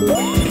Woo!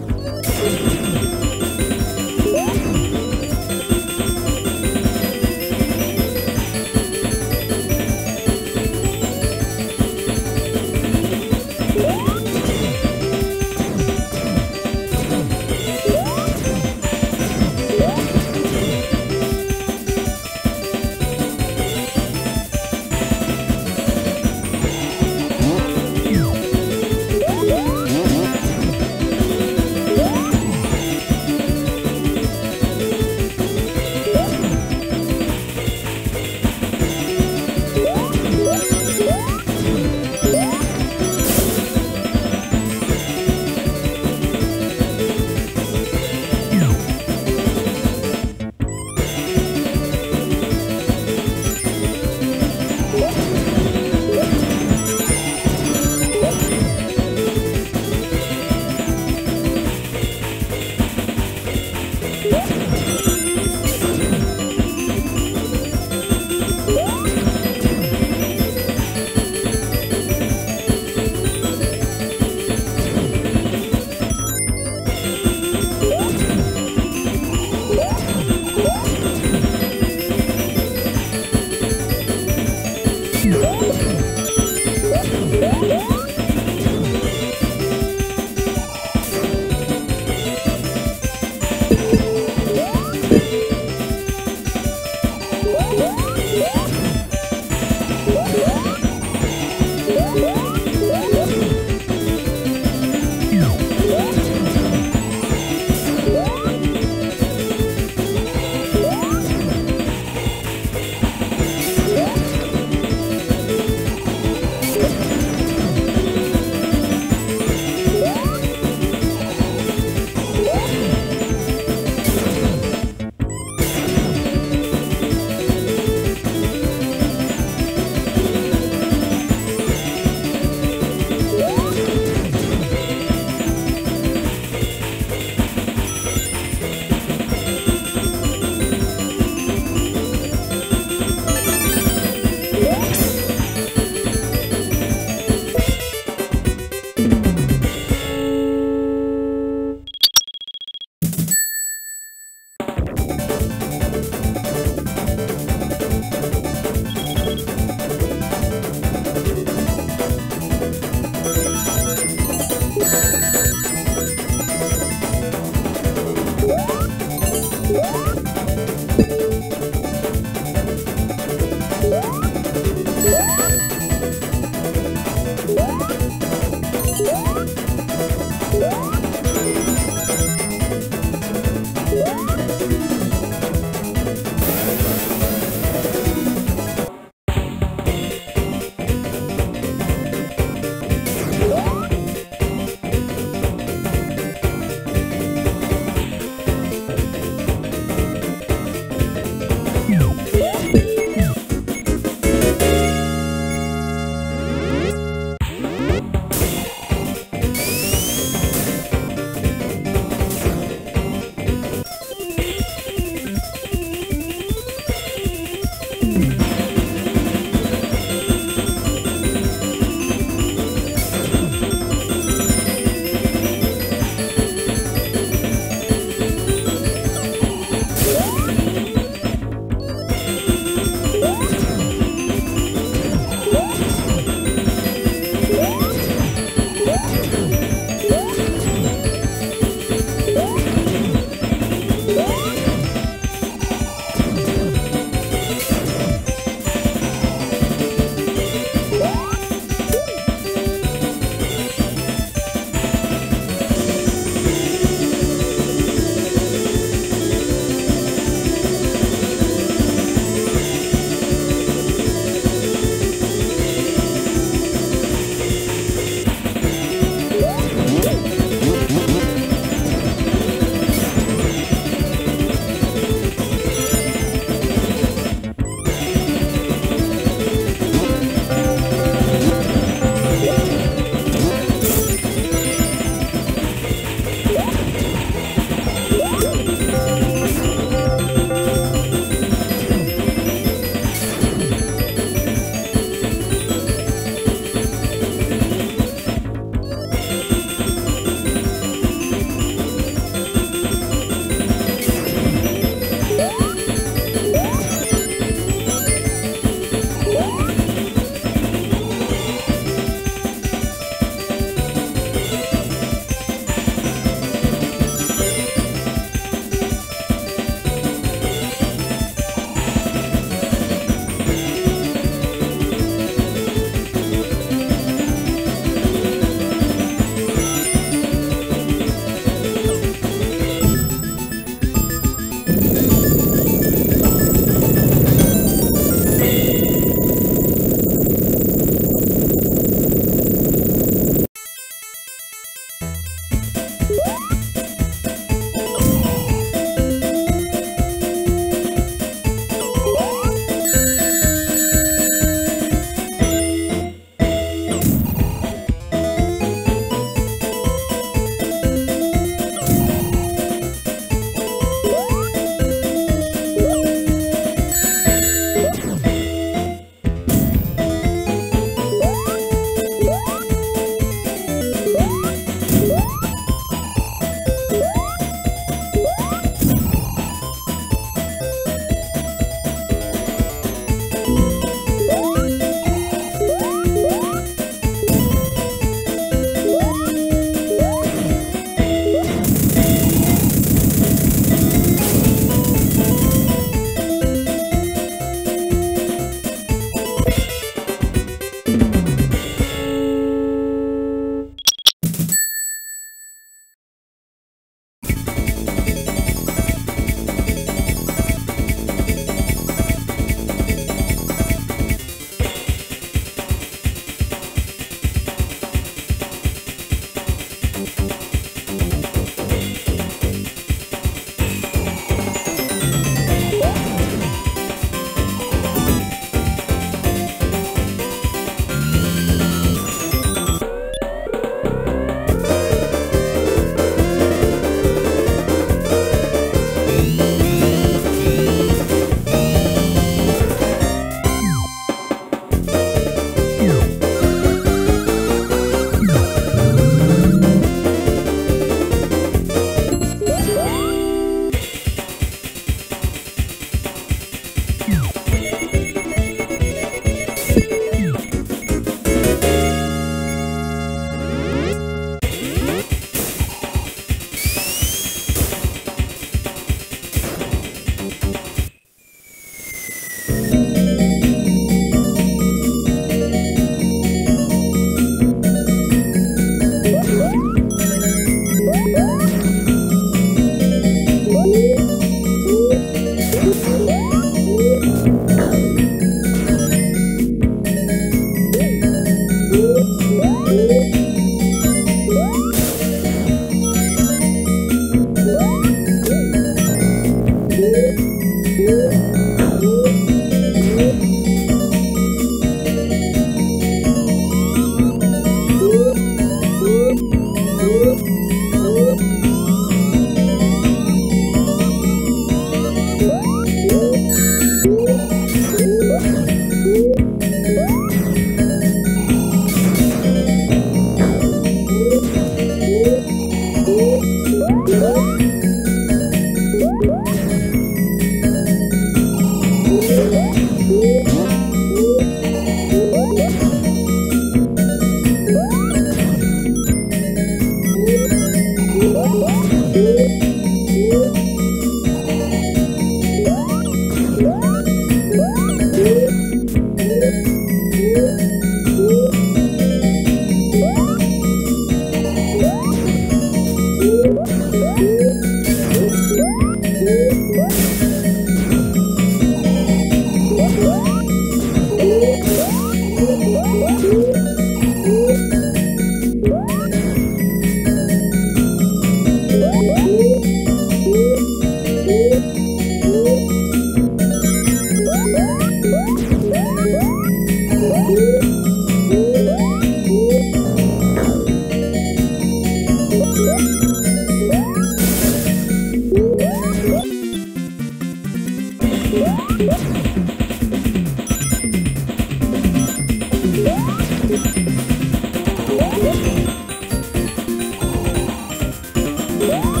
Bye.